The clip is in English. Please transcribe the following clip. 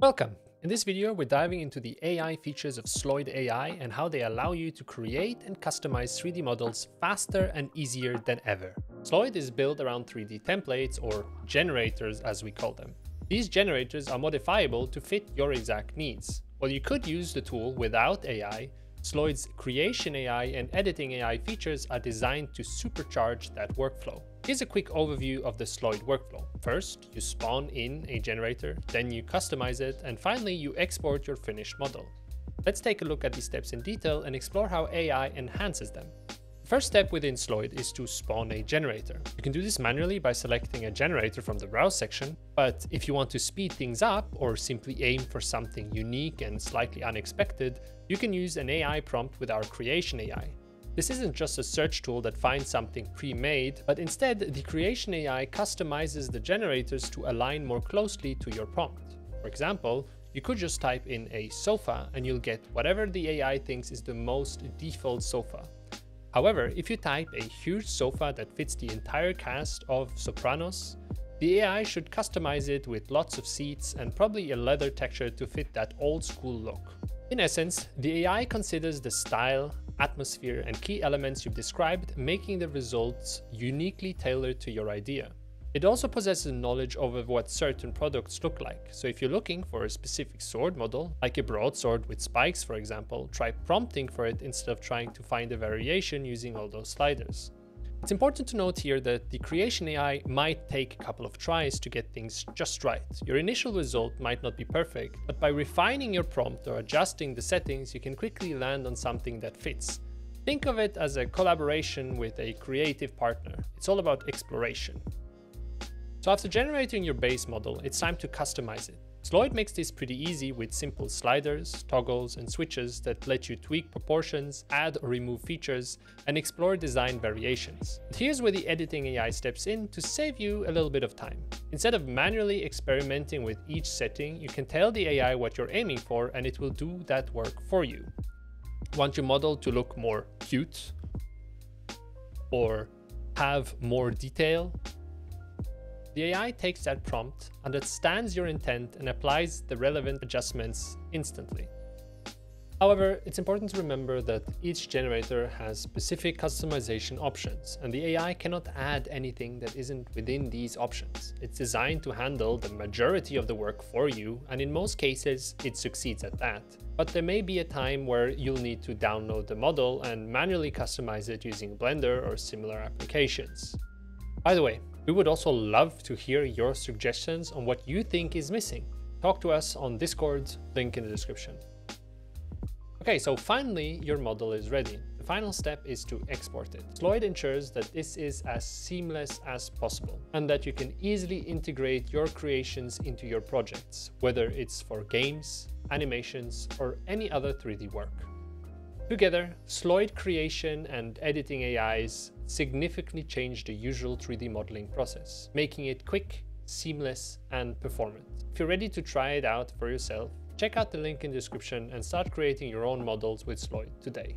Welcome! In this video, we're diving into the AI features of Sloyd AI and how they allow you to create and customize 3D models faster and easier than ever. Sloyd is built around 3D templates or generators as we call them. These generators are modifiable to fit your exact needs. While you could use the tool without AI, Sloyd's creation AI and editing AI features are designed to supercharge that workflow. Here's a quick overview of the Sloyd workflow. First, you spawn in a generator, then you customize it, and finally you export your finished model. Let's take a look at these steps in detail and explore how AI enhances them. The First step within Sloyd is to spawn a generator. You can do this manually by selecting a generator from the browse section, but if you want to speed things up or simply aim for something unique and slightly unexpected, you can use an AI prompt with our creation AI. This isn't just a search tool that finds something pre-made, but instead the creation AI customizes the generators to align more closely to your prompt. For example, you could just type in a sofa and you'll get whatever the AI thinks is the most default sofa. However, if you type a huge sofa that fits the entire cast of Sopranos, the AI should customize it with lots of seats and probably a leather texture to fit that old school look. In essence, the AI considers the style, atmosphere and key elements you've described, making the results uniquely tailored to your idea. It also possesses knowledge over what certain products look like, so if you're looking for a specific sword model, like a broadsword with spikes for example, try prompting for it instead of trying to find a variation using all those sliders. It's important to note here that the creation AI might take a couple of tries to get things just right. Your initial result might not be perfect, but by refining your prompt or adjusting the settings, you can quickly land on something that fits. Think of it as a collaboration with a creative partner. It's all about exploration. So after generating your base model, it's time to customize it. Sloyd makes this pretty easy with simple sliders, toggles, and switches that let you tweak proportions, add or remove features, and explore design variations. Here's where the editing AI steps in to save you a little bit of time. Instead of manually experimenting with each setting, you can tell the AI what you're aiming for and it will do that work for you. Want your model to look more cute? Or have more detail? The AI takes that prompt, understands your intent, and applies the relevant adjustments instantly. However, it's important to remember that each generator has specific customization options, and the AI cannot add anything that isn't within these options. It's designed to handle the majority of the work for you, and in most cases, it succeeds at that. But there may be a time where you'll need to download the model and manually customize it using Blender or similar applications. By the way, we would also love to hear your suggestions on what you think is missing. Talk to us on Discord, link in the description. Okay, so finally your model is ready. The final step is to export it. Sloyd ensures that this is as seamless as possible and that you can easily integrate your creations into your projects, whether it's for games, animations, or any other 3D work. Together, Sloyd creation and editing AIs significantly change the usual 3D modeling process, making it quick, seamless, and performant. If you're ready to try it out for yourself, check out the link in the description and start creating your own models with Sloyd today.